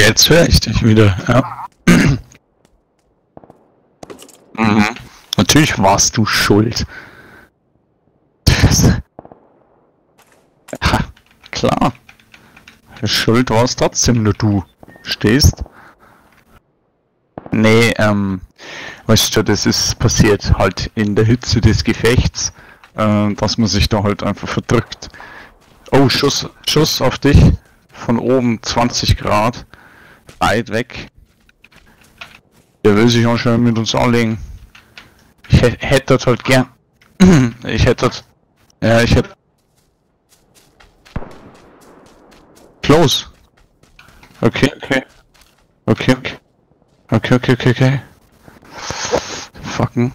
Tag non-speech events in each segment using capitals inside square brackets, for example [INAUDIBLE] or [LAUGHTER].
Jetzt höre ich dich wieder, ja. mhm. Natürlich warst du schuld. Ja, klar. Schuld warst trotzdem nur du. Stehst? Nee, ähm, weißt du, das ist passiert halt in der Hitze des Gefechts, äh, dass man sich da halt einfach verdrückt. Oh, Schuss, Schuss auf dich von oben 20 Grad, weit weg. Der will sich anscheinend mit uns anlegen. Ich hätte halt gern. [CLEARS THROAT] ich hätte. Ja, ich hätte. Close. Okay, okay. Okay, okay. Okay, okay, okay, okay. Fucken.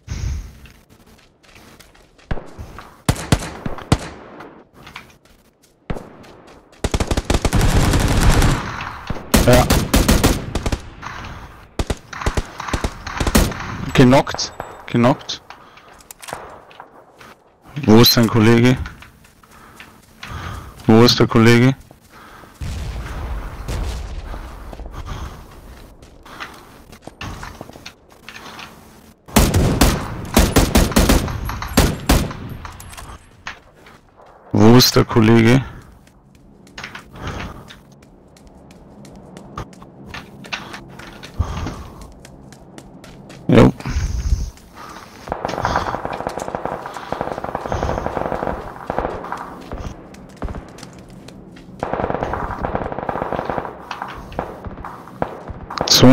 Genockt. Genockt. Wo ist dein Kollege? Wo ist der Kollege? Wo ist der Kollege?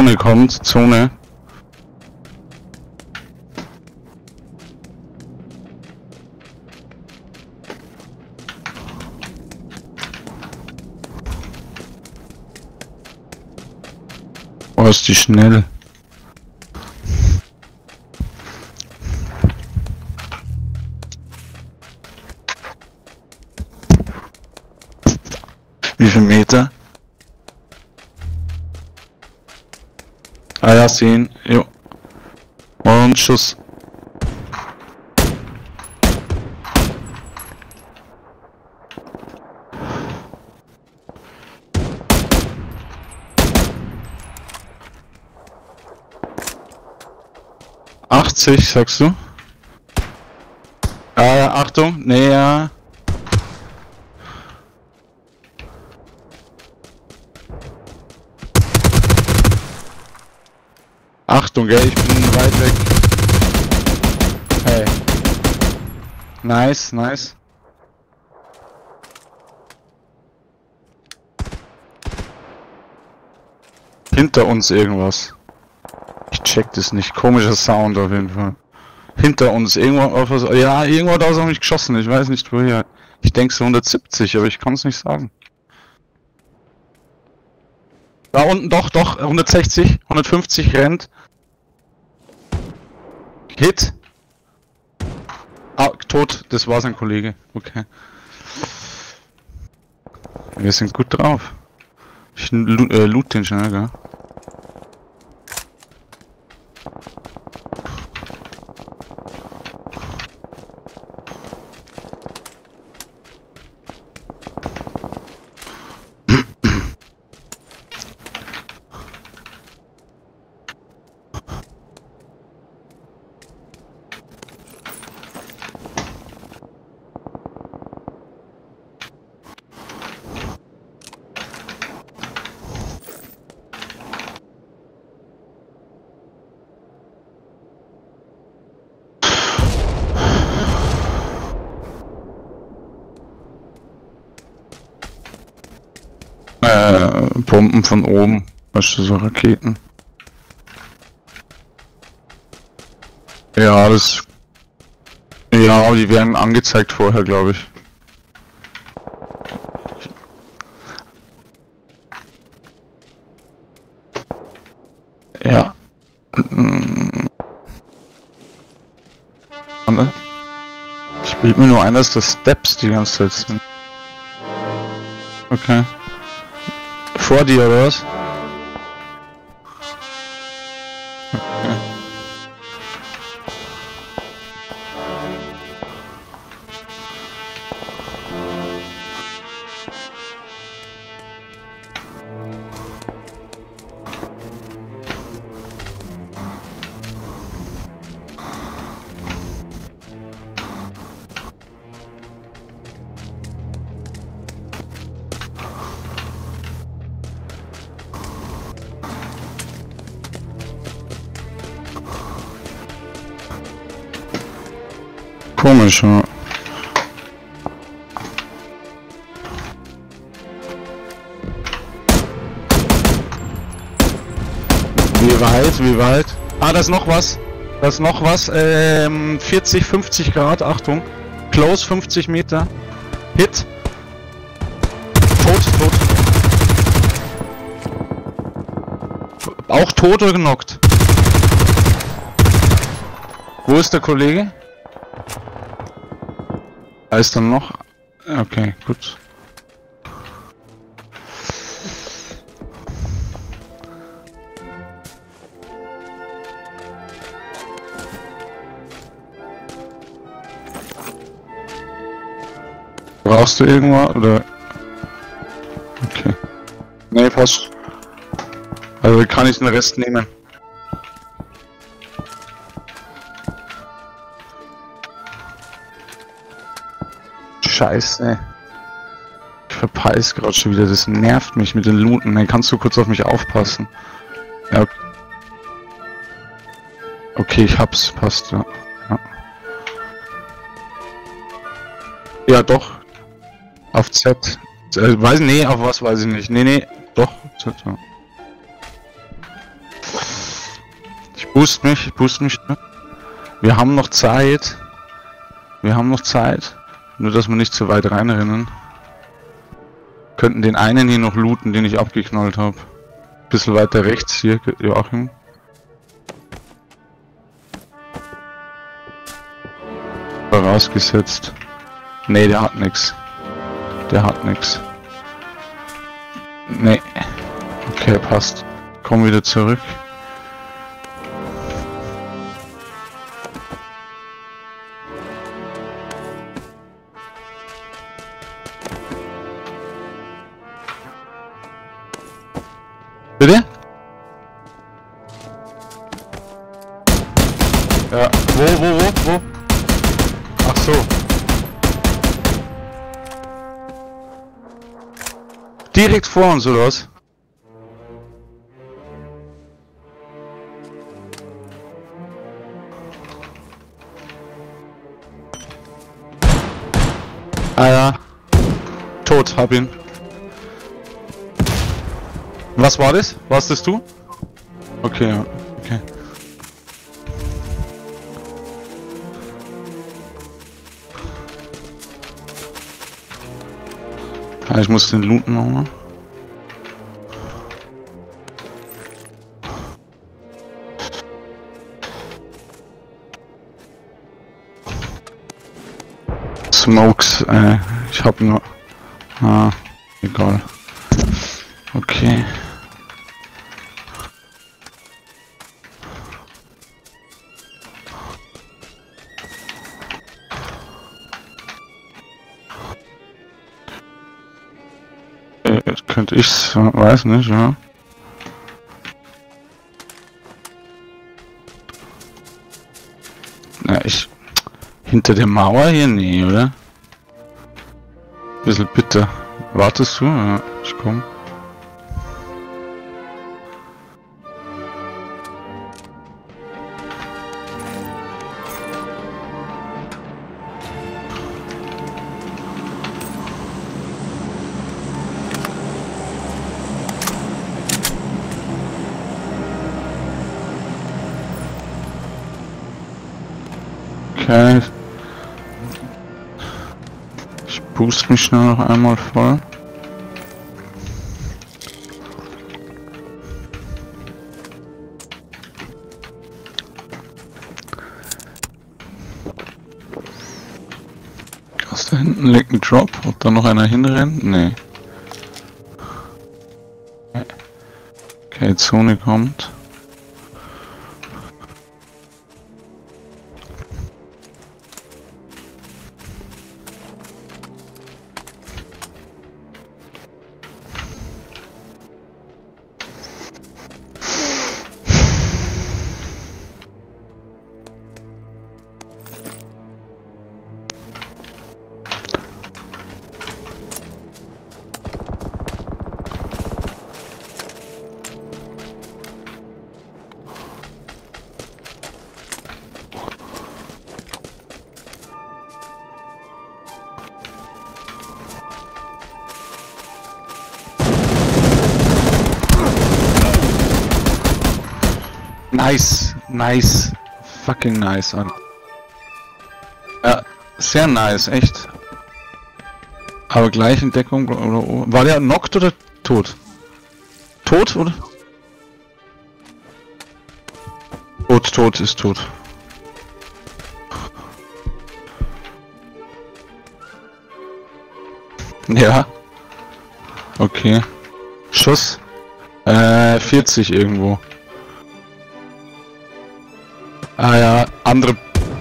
Zone kommt, Zone. Oh, ist die schnell. Wie viel Meter? Ah ja, sehen. Jo. Und Schuss. Achtzig, sagst du? Ah, Achtung, näher. Achtung, gell, ich bin weit weg. Hey. Nice, nice. Hinter uns irgendwas. Ich check das nicht. Komischer Sound auf jeden Fall. Hinter uns irgendwo auf was. Ja, irgendwo hat er mich geschossen. Ich weiß nicht woher. Ich denke so 170, aber ich kann es nicht sagen. Da unten doch, doch, 160, 150 rennt. Hit. Ah, tot, das war sein Kollege. Okay. Wir sind gut drauf. Ich loot, äh, loot den schnell, gell? Äh, Pumpen von oben. Weißt du, so Raketen. Ja, das. Ja, die werden angezeigt vorher, glaube ich. Ja. Ich bild mir nur ein, dass das Steps die ganze Zeit sind. Okay. Vor dir oder was? Komisch, ja. Wie weit, wie weit? Ah, da ist noch was. Da ist noch was. Ähm, 40, 50 Grad, Achtung. Close, 50 Meter. Hit. Tot, tot. Auch tot oder genockt? Wo ist der Kollege? Da ist dann noch. Okay, gut. Brauchst du irgendwas oder? Okay. Nee, passt. Also kann ich den Rest nehmen. Scheiße. Ich verpeiß gerade schon wieder, das nervt mich mit den Looten. Dann kannst du kurz auf mich aufpassen. Ja. Okay, ich hab's, passt, ja. Ja, ja doch. Auf Z. Äh, weiß nee, auf was weiß ich nicht. Nee, nee, doch. Z, ja. Ich boost mich, ich boost mich. Wir haben noch Zeit. Wir haben noch Zeit. Nur, dass wir nicht zu weit reinrennen. Könnten den einen hier noch looten, den ich abgeknallt habe. Bisschen weiter rechts hier, Joachim. Vorausgesetzt. Nee, der hat nix. Der hat nix. Nee. Okay, passt. Komm wieder zurück. Ja, wo, wo, wo, wo? Ach so. Direkt vor uns, oder was? Ah ja. Tot, hab ihn. Was war das? Warst das du? Okay. Ich muss den looten nochmal. Smokes, äh, ich hab nur... Ah, egal. Okay. Ich's, weiß nicht, ja. Na, ich... Hinter der Mauer hier? Nee, oder? Bisschen bitter. Wartest du? Ja, ich komm. Mich schnell noch einmal voll. Was da hinten liegt ein Drop? Ob da noch einer hinrennt? Nee. Okay, Zone kommt. Nice, nice, fucking nice. An. Ja, sehr nice, echt. Aber gleich in Deckung war der knockt oder tot? Tot oder? Tot, tot ist tot. [LAUGHS] Ja. Okay. Schuss. Äh, 40 irgendwo. Ah ja, andere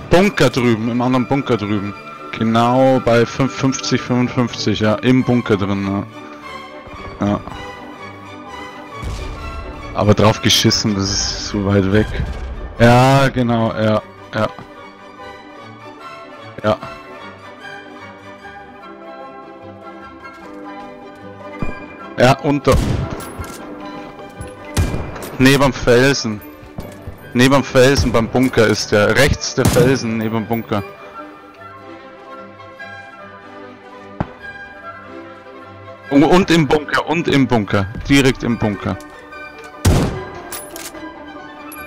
Bunker drüben, im anderen Bunker drüben. Genau bei 50, 55, ja, im Bunker drin, ja. ja. Aber drauf geschissen, das ist zu weit weg. Ja, genau, ja, ja. Ja. Ja, unter. Neben Felsen. Neben dem Felsen beim Bunker ist der. Rechts der Felsen neben dem Bunker. Und im Bunker, und im Bunker. Direkt im Bunker.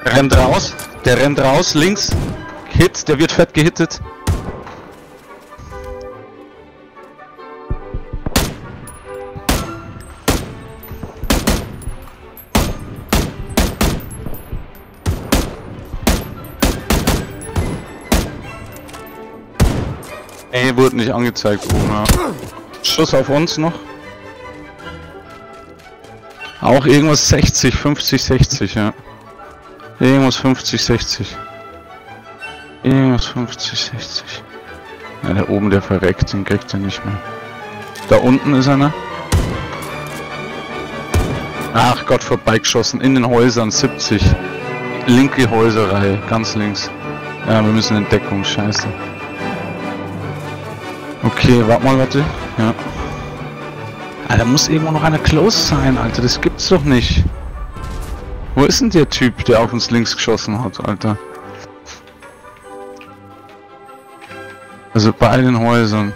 Rennt raus. Der rennt raus, links. Hit, der wird fett gehittet. Nee, wurde nicht angezeigt. Ja. Schuss auf uns noch. Auch irgendwas 60, 50, 60, ja. Irgendwas 50, 60. Irgendwas 50, 60. Ja, der oben, der verreckt, den kriegt er nicht mehr. Da unten ist einer. Ach Gott, vorbeigeschossen. In den Häusern, 70. Linke Häuserreihe, ganz links. Ja, wir müssen in Deckung, scheiße. Okay, warte mal, warte. Ja. Alter, muss irgendwo noch einer close sein, Alter. Das gibt's doch nicht. Wo ist denn der Typ, der auf uns links geschossen hat, Alter? Also bei den Häusern.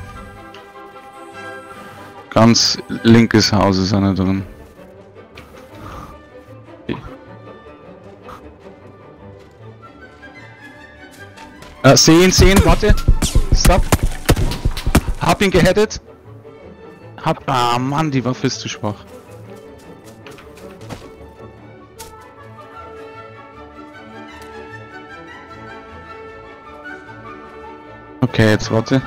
Ganz linkes Haus ist einer drin. Äh, sehen, sehen, warte. Stop. Hab ihn geheadet. Hab. Ah, Mann, die Waffe ist zu schwach. Okay, jetzt warte.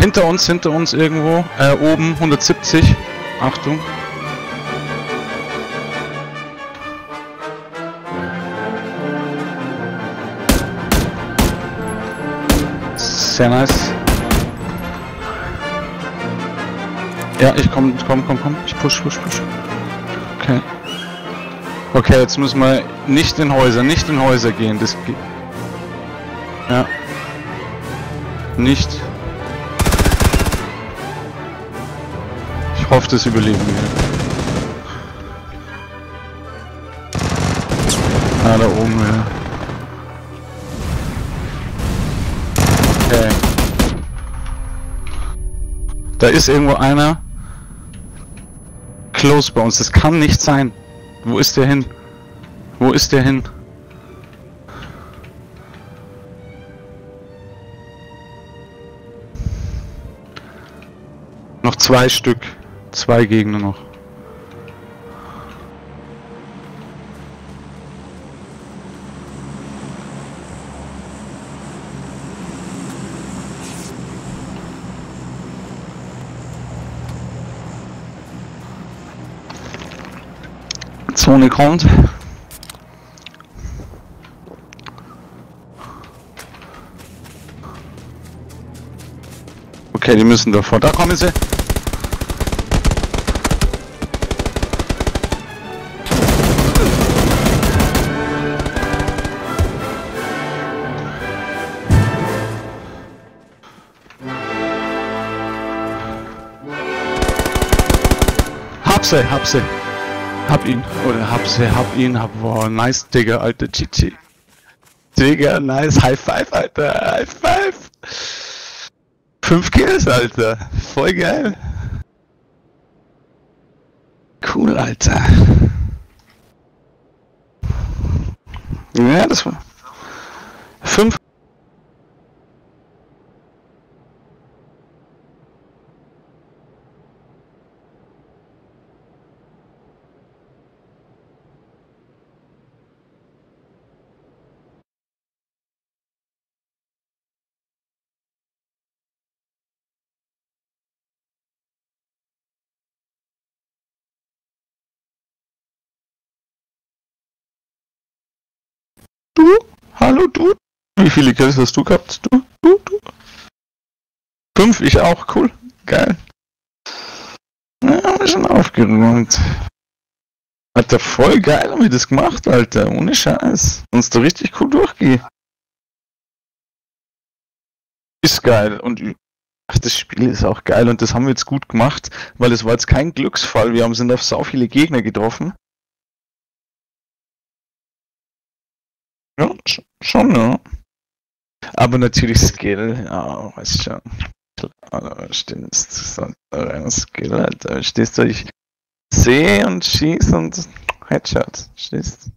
Hinter uns, hinter uns irgendwo. Äh, oben, 170. Achtung. Nice. Ja, ich komm, komm, komm, komm. Ich push, push, push. Okay. Okay, jetzt müssen wir nicht in Häuser, nicht in Häuser gehen. Das geht. Ja. Nicht. Ich hoffe, das überleben wir. Ist irgendwo einer. Close bei uns. Das kann nicht sein. Wo ist der hin? Wo ist der hin? Noch zwei Stück. Zwei Gegner noch. Zone kommt. Okay, die müssen davor. Da kommen sie. Hab sie, hab sie. Hab ihn. Oder hab sie, hab ihn, hab. Boah, nice, Digga, alter Chichi. Digga, nice. High five, Alter. High five. Fünf Kills, Alter. Voll geil. Cool, Alter. Ja, das war. Fünf. Du? Hallo, du? Wie viele Kills hast du gehabt? Du? Du? Du? Fünf, ich auch, cool. Geil. Ja, wir schon aufgeräumt. Alter, voll geil haben wir das gemacht, Alter. Ohne Scheiß. Uns da richtig cool durchgehen. Ist geil. Und ach, das Spiel ist auch geil und das haben wir jetzt gut gemacht, weil es war jetzt kein Glücksfall. Wir haben sind auf so viele Gegner getroffen. Ja, schon, ja. Aber natürlich Skill, ja, weißt schon. Klar, stehst du rein Skill, Alter. Stehst du, ich sehe und schieß und Headshot, stehst